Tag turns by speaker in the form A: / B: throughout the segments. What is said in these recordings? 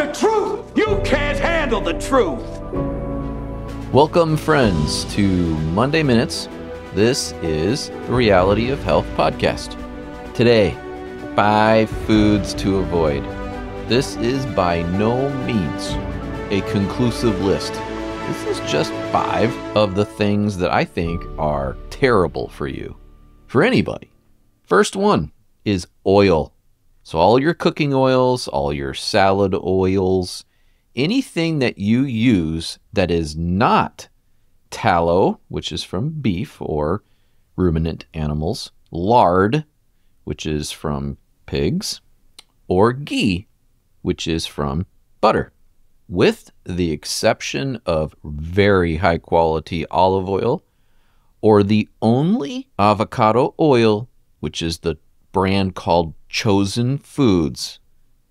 A: the truth. You can't handle the truth.
B: Welcome, friends, to Monday Minutes. This is the Reality of Health podcast. Today, five foods to avoid. This is by no means a conclusive list. This is just five of the things that I think are terrible for you, for anybody. First one is oil. So, all your cooking oils, all your salad oils, anything that you use that is not tallow, which is from beef or ruminant animals, lard, which is from pigs, or ghee, which is from butter. With the exception of very high quality olive oil, or the only avocado oil, which is the brand called Chosen Foods.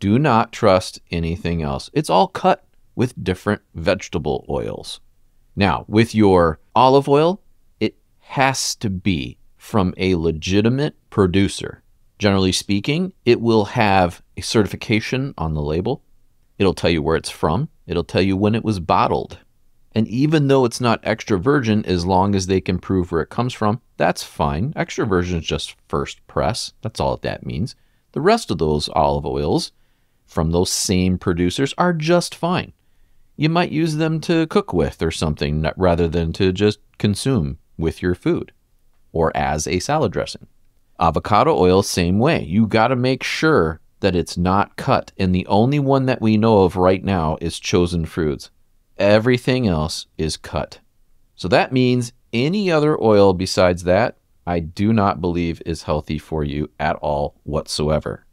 B: Do not trust anything else. It's all cut with different vegetable oils. Now, with your olive oil, it has to be from a legitimate producer. Generally speaking, it will have a certification on the label. It'll tell you where it's from. It'll tell you when it was bottled. And even though it's not extra virgin, as long as they can prove where it comes from, that's fine. Extra virgin is just first press. That's all that means. The rest of those olive oils from those same producers are just fine. You might use them to cook with or something rather than to just consume with your food or as a salad dressing. Avocado oil, same way. You got to make sure that it's not cut. And the only one that we know of right now is Chosen Foods. Everything else is cut. So that means any other oil besides that, I do not believe is healthy for you at all whatsoever.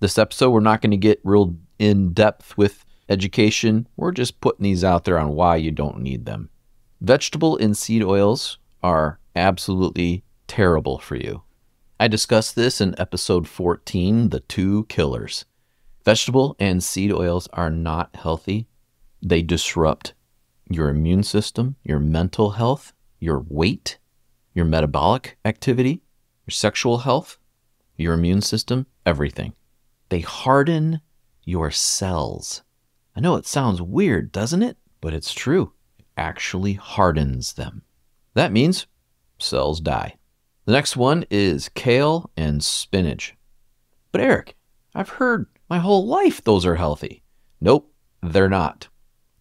B: This episode, we're not going to get real in depth with education. We're just putting these out there on why you don't need them. Vegetable and seed oils are absolutely terrible for you. I discussed this in episode 14 The Two Killers. Vegetable and seed oils are not healthy they disrupt your immune system, your mental health, your weight, your metabolic activity, your sexual health, your immune system, everything. They harden your cells. I know it sounds weird, doesn't it? But it's true. It actually hardens them. That means cells die. The next one is kale and spinach. But Eric, I've heard my whole life those are healthy. Nope, they're not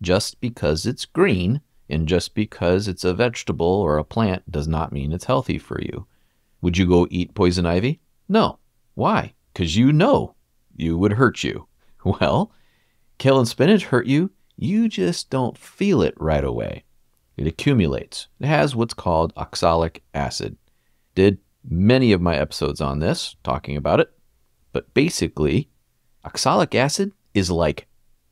B: just because it's green and just because it's a vegetable or a plant does not mean it's healthy for you. Would you go eat poison ivy? No. Why? Because you know you would hurt you. Well, kale and spinach hurt you. You just don't feel it right away. It accumulates. It has what's called oxalic acid. Did many of my episodes on this, talking about it. But basically, oxalic acid is like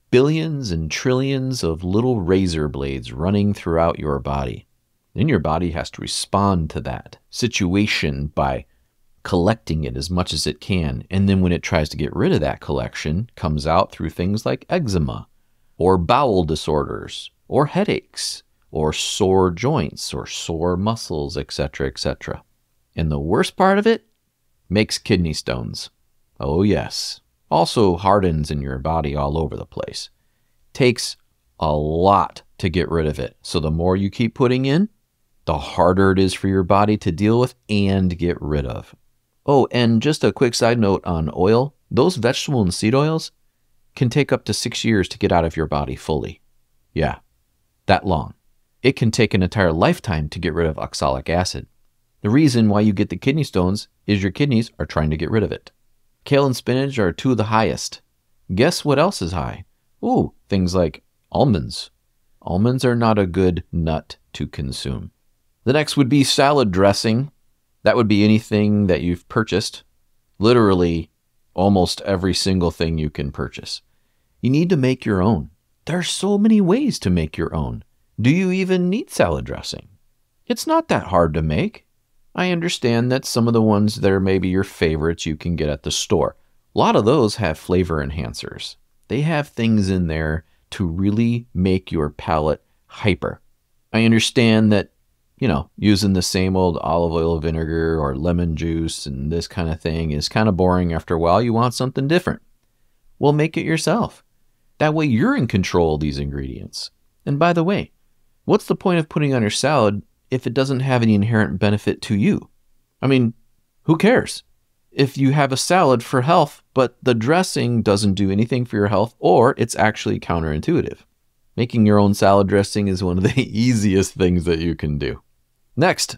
B: billions and trillions of little razor blades running throughout your body. Then your body has to respond to that situation by collecting it as much as it can. And then when it tries to get rid of that collection, comes out through things like eczema or bowel disorders or headaches or sore joints or sore muscles, etc., etc. And the worst part of it makes kidney stones. Oh, yes also hardens in your body all over the place. Takes a lot to get rid of it. So the more you keep putting in, the harder it is for your body to deal with and get rid of. Oh, and just a quick side note on oil those vegetable and seed oils can take up to six years to get out of your body fully. Yeah, that long. It can take an entire lifetime to get rid of oxalic acid. The reason why you get the kidney stones is your kidneys are trying to get rid of it. Kale and spinach are two of the highest. Guess what else is high? Ooh, things like almonds. Almonds are not a good nut to consume. The next would be salad dressing. That would be anything that you've purchased. Literally, almost every single thing you can purchase. You need to make your own. There are so many ways to make your own. Do you even need salad dressing? It's not that hard to make. I understand that some of the ones that are maybe your favorites you can get at the store. A lot of those have flavor enhancers. They have things in there to really make your palate hyper. I understand that, you know, using the same old olive oil vinegar or lemon juice and this kind of thing is kind of boring after a while. You want something different. Well, make it yourself. That way you're in control of these ingredients. And by the way, what's the point of putting on your salad if it doesn't have any inherent benefit to you? I mean, who cares? If you have a salad for health, but the dressing doesn't do anything for your health, or it's actually counterintuitive. Making your own salad dressing is one of the easiest things that you can do. Next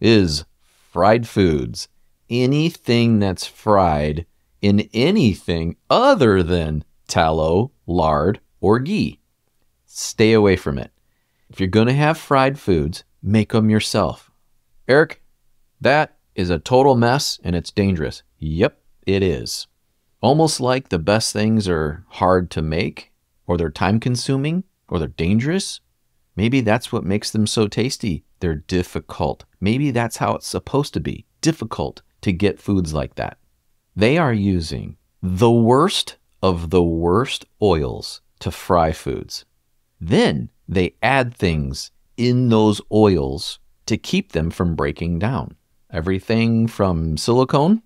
B: is fried foods. Anything that's fried in anything other than tallow, lard, or ghee. Stay away from it. If you're going to have fried foods, make them yourself. Eric, that is a total mess and it's dangerous. Yep, it is. Almost like the best things are hard to make, or they're time consuming, or they're dangerous. Maybe that's what makes them so tasty. They're difficult. Maybe that's how it's supposed to be difficult to get foods like that. They are using the worst of the worst oils to fry foods. Then they add things in those oils to keep them from breaking down. Everything from silicone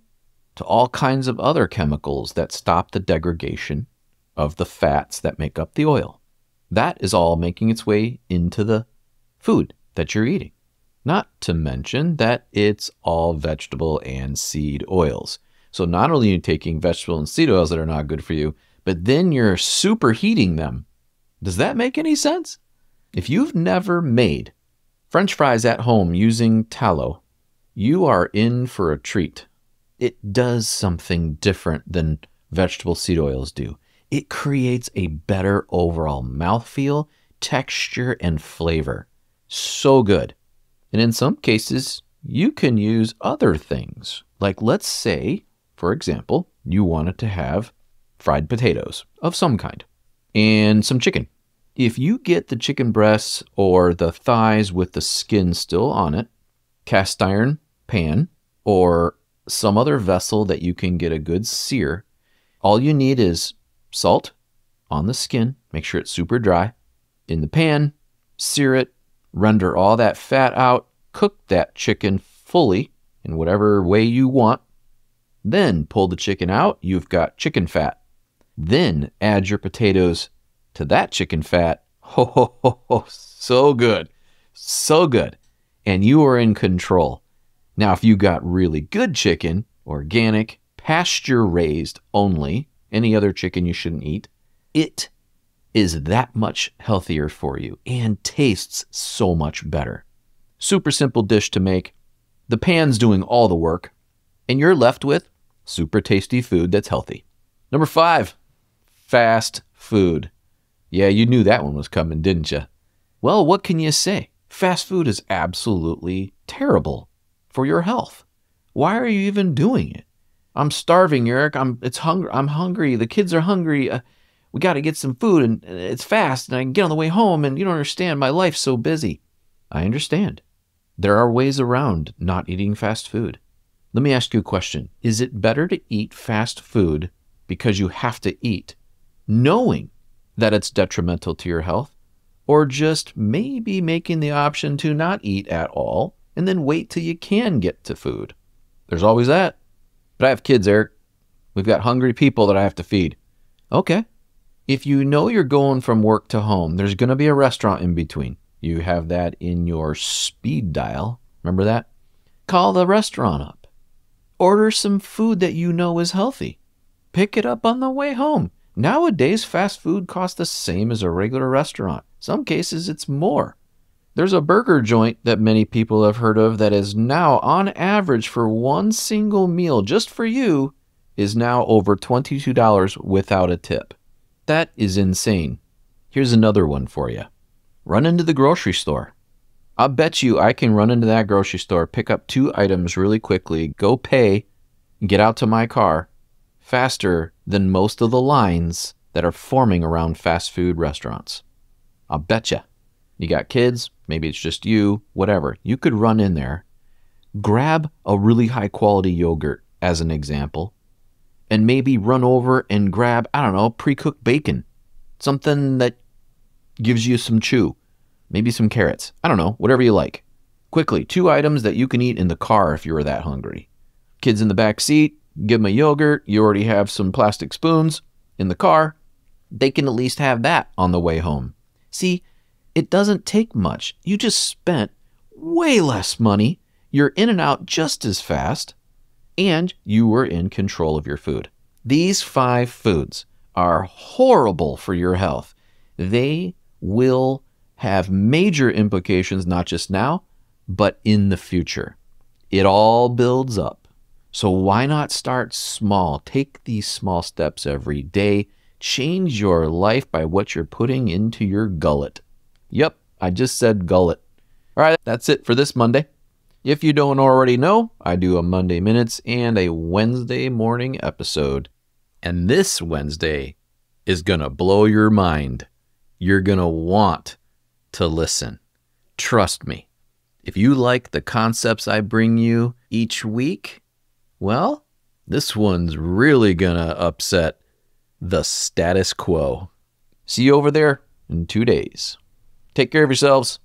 B: to all kinds of other chemicals that stop the degradation of the fats that make up the oil. That is all making its way into the food that you're eating. Not to mention that it's all vegetable and seed oils. So not only are you taking vegetable and seed oils that are not good for you, but then you're superheating them. Does that make any sense? If you've never made french fries at home using tallow, you are in for a treat. It does something different than vegetable seed oils do. It creates a better overall mouthfeel, texture, and flavor. So good. And in some cases, you can use other things. Like, let's say for example, you wanted to have fried potatoes of some kind and some chicken. If you get the chicken breasts or the thighs with the skin still on it, cast iron pan or some other vessel that you can get a good sear, all you need is salt on the skin, make sure it's super dry, in the pan, sear it, render all that fat out, cook that chicken fully in whatever way you want then pull the chicken out, you've got chicken fat. Then add your potatoes to that chicken fat. Ho, ho, ho, ho. So good. So good. And you are in control. Now, if you got really good chicken, organic, pasture raised only, any other chicken you shouldn't eat, it is that much healthier for you and tastes so much better. Super simple dish to make. The pan's doing all the work and you're left with super tasty food that's healthy. Number five, fast food. Yeah, you knew that one was coming, didn't you? Well, what can you say? Fast food is absolutely terrible for your health. Why are you even doing it? I'm starving, Eric. I'm it's hungry. I'm hungry. The kids are hungry. Uh, we got to get some food and it's fast and I can get on the way home and you don't understand. My life's so busy. I understand. There are ways around not eating fast food. Let me ask you a question. Is it better to eat fast food because you have to eat, knowing that it's detrimental to your health, or just maybe making the option to not eat at all and then wait till you can get to food? There's always that. But I have kids, Eric. We've got hungry people that I have to feed. Okay. If you know you're going from work to home, there's going to be a restaurant in between. You have that in your speed dial. Remember that? Call the restaurant up. Order some food that you know is healthy. Pick it up on the way home. Nowadays, fast food costs the same as a regular restaurant. Some cases, it's more. There's a burger joint that many people have heard of that is now, on average, for one single meal just for you, is now over $22 without a tip. That is insane. Here's another one for you run into the grocery store. I'll bet you I can run into that grocery store, pick up two items really quickly, go pay, and get out to my car faster than most of the lines that are forming around fast food restaurants. I'll bet you. You got kids, maybe it's just you, whatever. You could run in there, grab a really high quality yogurt as an example, and maybe run over and grab, I don't know, pre cooked bacon, something that gives you some chew maybe some carrots. I don't know, whatever you like. Quickly, two items that you can eat in the car if you are that hungry. Kids in the back seat, give them a yogurt. You already have some plastic spoons in the car. they can at least have that on the way home. See, it doesn't take much. You just spent way less money. You're in and out just as fast, and you were in control of your food. These five foods are horrible for your health. They will have major implications, not just now, but in the future. It all builds up. So why not start small? Take these small steps every day. Change your life by what you're putting into your gullet. Yep, I just said gullet. All right, that's it for this Monday. If you don't already know, I do a Monday Minutes and a Wednesday morning episode. And this Wednesday is going to blow your mind. You're going to want to listen. Trust me. If you like the concepts I bring you each week, well, this one's really to upset the status quo. See you over there in two days. Take care of yourselves.